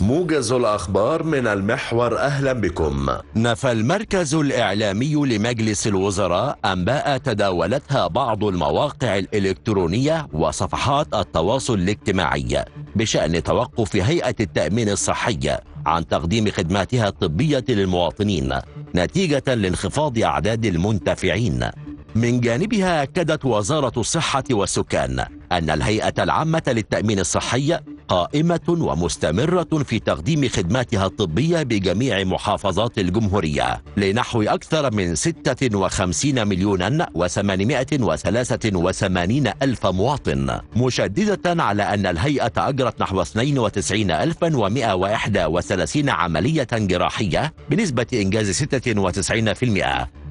موجز الأخبار من المحور أهلا بكم. نفى المركز الإعلامي لمجلس الوزراء أنباء تداولتها بعض المواقع الإلكترونية وصفحات التواصل الاجتماعي بشأن توقف هيئة التأمين الصحي عن تقديم خدماتها الطبية للمواطنين نتيجة لانخفاض أعداد المنتفعين. من جانبها أكدت وزارة الصحة والسكان أن الهيئة العامة للتأمين الصحي قائمة ومستمرة في تقديم خدماتها الطبية بجميع محافظات الجمهورية لنحو أكثر من 56 مليون و883 ألف مواطن مشددة على أن الهيئة أجرت نحو 92131 عملية جراحية بنسبة إنجاز 96%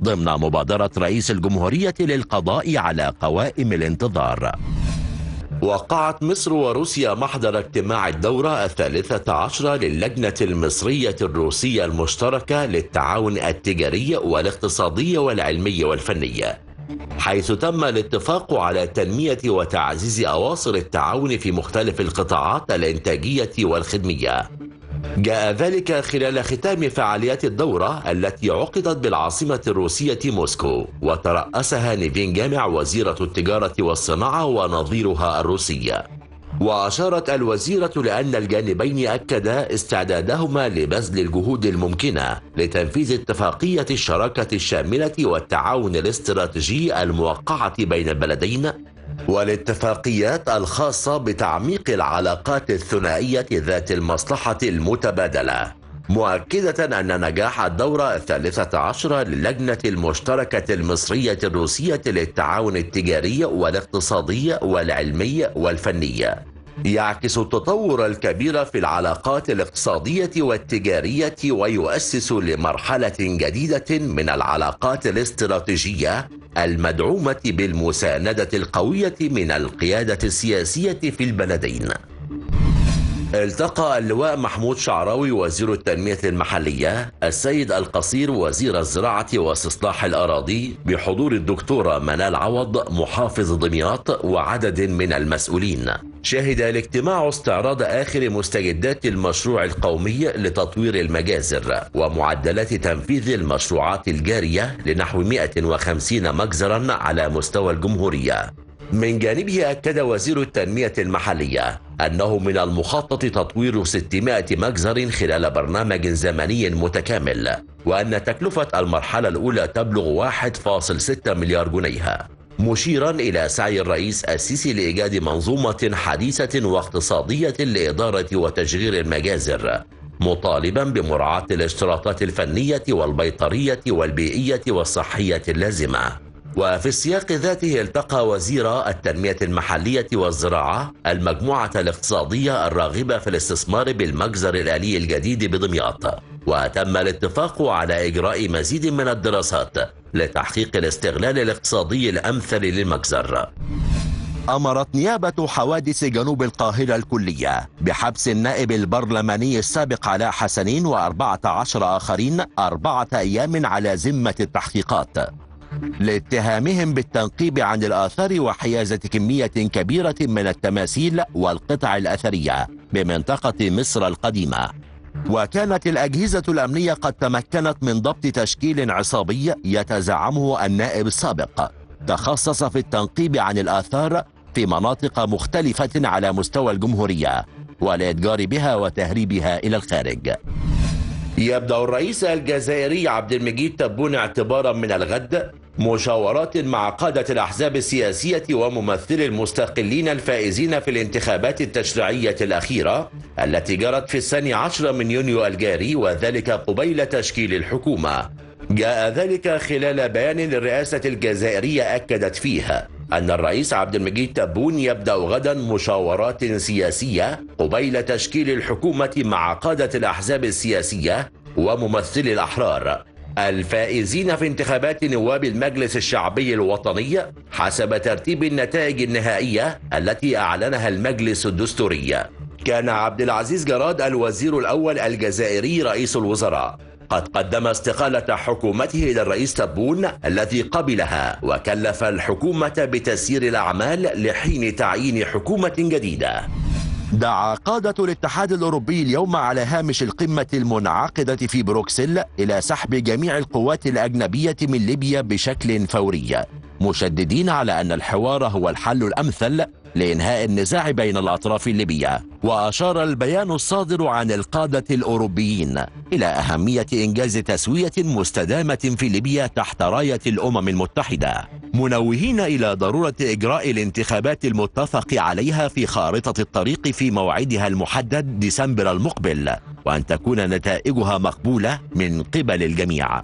ضمن مبادرة رئيس الجمهورية للقضاء على قوائم الانتظار. وقعت مصر وروسيا محضر اجتماع الدورة الثالثة عشرة للجنة المصرية الروسية المشتركة للتعاون التجاري والاقتصادي والعلمي والفني. حيث تم الاتفاق على تنمية وتعزيز أواصر التعاون في مختلف القطاعات الإنتاجية والخدمية. جاء ذلك خلال ختام فعاليات الدورة التي عقدت بالعاصمة الروسية موسكو وترأسها نيفين جامع وزيرة التجارة والصناعة ونظيرها الروسي وأشارت الوزيرة لأن الجانبين أكدا استعدادهما لبذل الجهود الممكنة لتنفيذ اتفاقية الشراكة الشاملة والتعاون الاستراتيجي الموقعة بين البلدين والاتفاقيات الخاصة بتعميق العلاقات الثنائية ذات المصلحة المتبادلة مؤكدة أن نجاح الدورة الثالثة عشرة للجنة المشتركة المصرية الروسية للتعاون التجاري والاقتصادي والعلمي والفني. يعكس التطور الكبير في العلاقات الاقتصادية والتجارية ويؤسس لمرحلة جديدة من العلاقات الاستراتيجية المدعومة بالمساندة القوية من القيادة السياسية في البلدين. التقى اللواء محمود شعراوي وزير التنمية المحلية السيد القصير وزير الزراعة واستصلاح الأراضي بحضور الدكتورة منال عوض محافظ دمياط وعدد من المسؤولين. شهد الاجتماع استعراض آخر مستجدات المشروع القومي لتطوير المجازر ومعدلات تنفيذ المشروعات الجارية لنحو 150 مجزرا على مستوى الجمهورية. من جانبه أكد وزير التنمية المحلية أنه من المخطط تطوير 600 مجزر خلال برنامج زمني متكامل وأن تكلفة المرحلة الأولى تبلغ 1.6 مليار جنيه. مشيرا إلى سعي الرئيس السيسي لإيجاد منظومة حديثة واقتصادية لإدارة وتشغيل المجازر مطالبا بمراعاة الاشتراطات الفنية والبيطرية والبيئية والصحية اللازمة. وفي السياق ذاته التقى وزير التنمية المحلية والزراعة المجموعة الاقتصادية الراغبة في الاستثمار بالمجزر الآلي الجديد بدمياط وتم الاتفاق على إجراء مزيد من الدراسات. لتحقيق الاستغلال الاقتصادي الأمثل للمجزر أمرت نيابة حوادث جنوب القاهرة الكلية بحبس النائب البرلماني السابق علاء حسنين وأربعة عشر آخرين أربعة أيام على ذمة التحقيقات. لاتهامهم بالتنقيب عن الآثار وحيازة كمية كبيرة من التماثيل والقطع الأثرية بمنطقة مصر القديمة. وكانت الأجهزة الأمنية قد تمكنت من ضبط تشكيل عصابي يتزعمه النائب السابق. تخصص في التنقيب عن الآثار في مناطق مختلفة على مستوى الجمهورية والإتجار بها وتهريبها إلى الخارج. يبدأ الرئيس الجزائري عبد المجيد تبون اعتبارا من الغد مشاورات مع قادة الأحزاب السياسية وممثلي المستقلين الفائزين في الانتخابات التشريعية الأخيرة التي جرت في الثاني عشر من يونيو الجاري وذلك قبيل تشكيل الحكومة. جاء ذلك خلال بيان للرئاسة الجزائرية أكدت فيه أن الرئيس عبد المجيد تبون يبدأ غدا مشاورات سياسية قبيل تشكيل الحكومة مع قادة الأحزاب السياسية وممثلي الأحرار. الفائزين في انتخابات نواب المجلس الشعبي الوطني حسب ترتيب النتائج النهائية التي أعلنها المجلس الدستوري. كان عبد العزيز جراد الوزير الأول الجزائري رئيس الوزراء. قد قدم استقالة حكومته إلى الرئيس تبون الذي قبلها وكلف الحكومة بتسيير الأعمال لحين تعيين حكومة جديدة. دعا قادة الاتحاد الأوروبي اليوم على هامش القمة المنعقدة في بروكسل إلى سحب جميع القوات الأجنبية من ليبيا بشكل فوري. مشددين على أن الحوار هو الحل الأمثل لإنهاء النزاع بين الأطراف الليبية. وأشار البيان الصادر عن القادة الأوروبيين إلى أهمية إنجاز تسوية مستدامة في ليبيا تحت راية الأمم المتحدة. منوهين إلى ضرورة إجراء الانتخابات المتفق عليها في خارطة الطريق في موعدها المحدد ديسمبر المقبل وأن تكون نتائجها مقبولة من قبل الجميع.